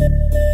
Música